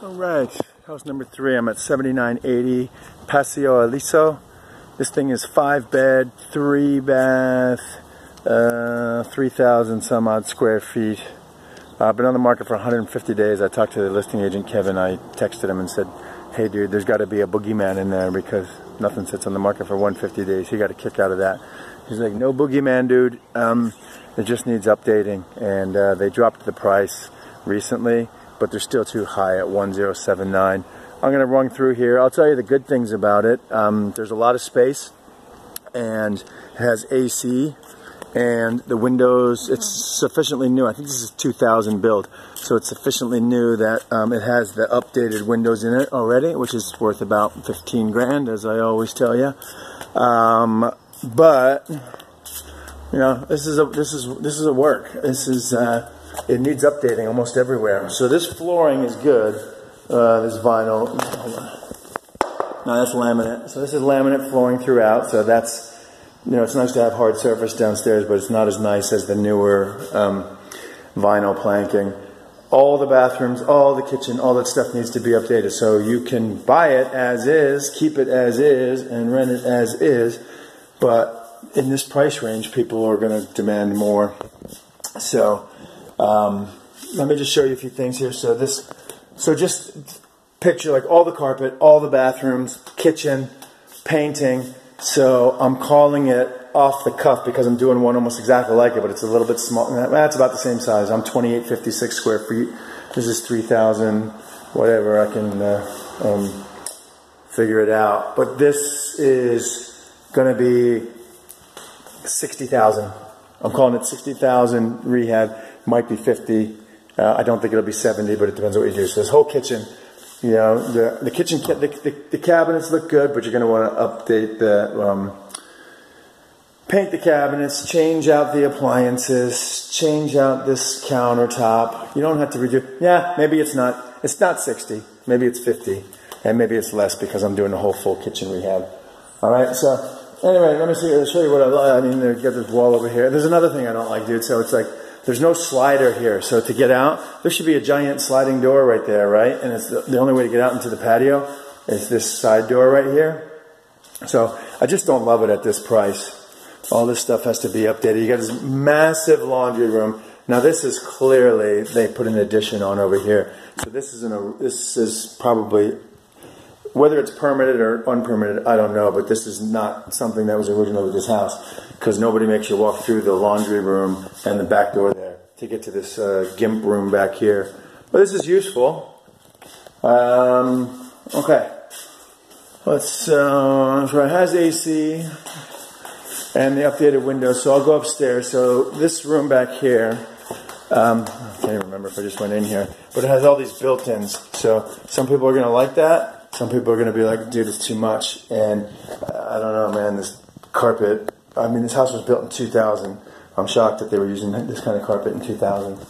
All right, house number three. I'm at 7980 Paseo Aliso. This thing is five bed, three bath, uh, 3,000 some odd square feet. Uh, been on the market for 150 days. I talked to the listing agent Kevin. I texted him and said, "Hey, dude, there's got to be a boogeyman in there because nothing sits on the market for 150 days. He got a kick out of that." He's like, "No boogeyman, dude. Um, it just needs updating." And uh, they dropped the price recently but they're still too high at 1079. I'm going to run through here. I'll tell you the good things about it. Um, there's a lot of space and it has AC and the windows, it's sufficiently new. I think this is 2000 build, so it's sufficiently new that um, it has the updated windows in it already, which is worth about 15 grand, as I always tell you. Um, but you know, this is a this is this is a work. This is uh, it needs updating almost everywhere. So this flooring is good. Uh, this vinyl. No, that's laminate. So this is laminate flooring throughout. So that's, you know, it's nice to have hard surface downstairs, but it's not as nice as the newer um, vinyl planking. All the bathrooms, all the kitchen, all that stuff needs to be updated. So you can buy it as is, keep it as is, and rent it as is. But in this price range, people are going to demand more. So um, let me just show you a few things here. So this, so just picture like all the carpet, all the bathrooms, kitchen, painting. So I'm calling it off the cuff because I'm doing one almost exactly like it, but it's a little bit small. That's about the same size. I'm 2856 square feet. This is 3,000, whatever. I can uh, um, figure it out. But this is going to be 60,000. I'm calling it 60,000 rehab might be 50. Uh, I don't think it'll be 70, but it depends on what you do. So this whole kitchen, you know, the, the kitchen, the, the, the cabinets look good, but you're going to want to update the, um, paint the cabinets, change out the appliances, change out this countertop. You don't have to redo. Yeah, maybe it's not. It's not 60. Maybe it's 50, and maybe it's less because I'm doing the whole full kitchen rehab. All right. So anyway, let me see. I'll show you what I like. I mean, you got this wall over here. There's another thing I don't like, dude. So it's like there's no slider here. So to get out, there should be a giant sliding door right there, right? And it's the, the only way to get out into the patio is this side door right here. So I just don't love it at this price. All this stuff has to be updated. You got this massive laundry room. Now this is clearly they put an addition on over here. So this is an this is probably whether it's permitted or unpermitted, I don't know, but this is not something that was original with this house because nobody makes you walk through the laundry room and the back door there to get to this uh, GIMP room back here. But this is useful. Um, okay. Let's, uh, so it has AC and the updated windows. So I'll go upstairs. So this room back here, um, I can't even remember if I just went in here, but it has all these built-ins. So some people are going to like that some people are going to be like, dude, it's too much. And I don't know, man, this carpet, I mean, this house was built in 2000. I'm shocked that they were using this kind of carpet in 2000.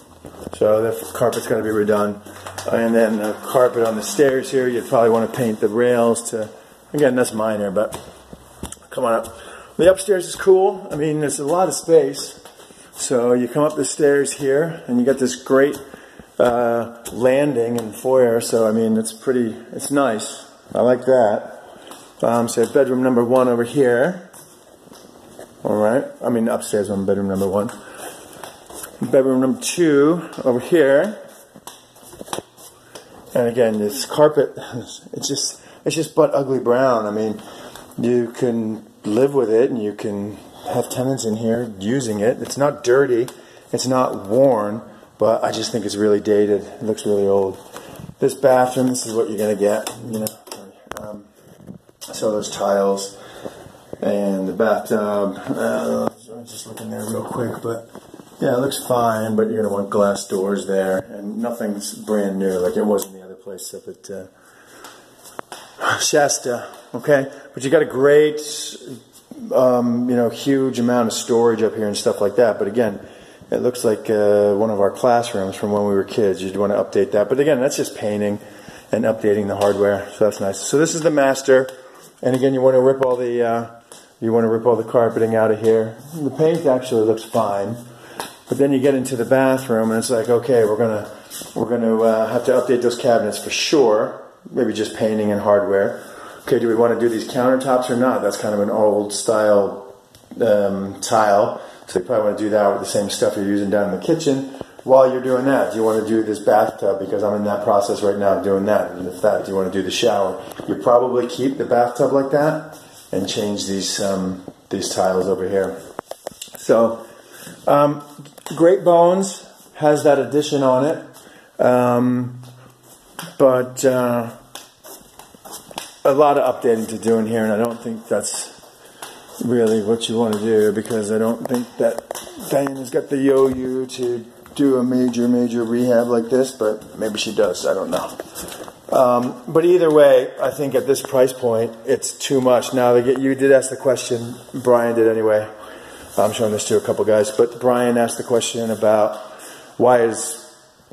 So the carpet's going to be redone. And then the carpet on the stairs here, you'd probably want to paint the rails to, again, that's minor, but come on up. The upstairs is cool. I mean, there's a lot of space. So you come up the stairs here, and you got this great uh, landing and foyer. So I mean, it's pretty. It's nice. I like that. Um, so bedroom number one over here. All right. I mean, upstairs on bedroom number one. Bedroom number two over here. And again, this carpet, it's just, it's just butt ugly brown. I mean, you can live with it and you can have tenants in here using it. It's not dirty. It's not worn but I just think it's really dated. It looks really old. This bathroom, this is what you're gonna get. You know, um, so those tiles and the bathtub. Uh, just looking there real quick, but yeah, it looks fine. But you're gonna want glass doors there, and nothing's brand new like it was in the other place up at uh, Shasta. Okay, but you got a great, um, you know, huge amount of storage up here and stuff like that. But again it looks like uh, one of our classrooms from when we were kids. You'd want to update that. But again, that's just painting and updating the hardware. So that's nice. So this is the master. And again, you want to rip all the uh, you want to rip all the carpeting out of here. The paint actually looks fine. But then you get into the bathroom and it's like, okay, we're gonna we're going to uh, have to update those cabinets for sure. Maybe just painting and hardware. Okay, do we want to do these countertops or not? That's kind of an old style um, tile. So you probably want to do that with the same stuff you're using down in the kitchen. While you're doing that, do you want to do this bathtub? Because I'm in that process right now of doing that. And if that, do you want to do the shower? You probably keep the bathtub like that and change these um, these tiles over here. So, um, Great Bones has that addition on it, um, but uh, a lot of updating to do in here, and I don't think that's really what you want to do because I don't think that Diana's got the yo-yo to do a major, major rehab like this, but maybe she does. I don't know. Um, but either way, I think at this price point, it's too much. Now, they get, you did ask the question, Brian did anyway. I'm showing this to a couple guys, but Brian asked the question about why is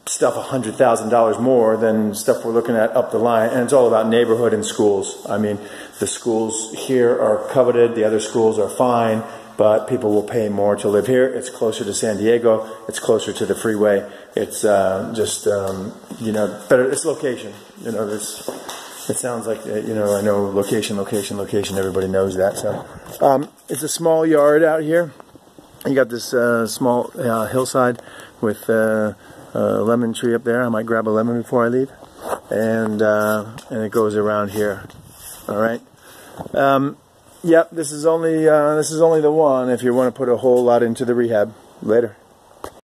stuff $100,000 more than stuff we're looking at up the line, and it's all about neighborhood and schools. I mean, the schools here are coveted, the other schools are fine, but people will pay more to live here. It's closer to San Diego, it's closer to the freeway, it's uh, just, um, you know, better, it's location. You know, this, it sounds like, uh, you know, I know location, location, location, everybody knows that. So, um, it's a small yard out here. You got this uh, small uh, hillside with uh, lemon tree up there. I might grab a lemon before I leave. And, uh, and it goes around here. All right. Um, yep, this is only uh, this is only the one. If you want to put a whole lot into the rehab later.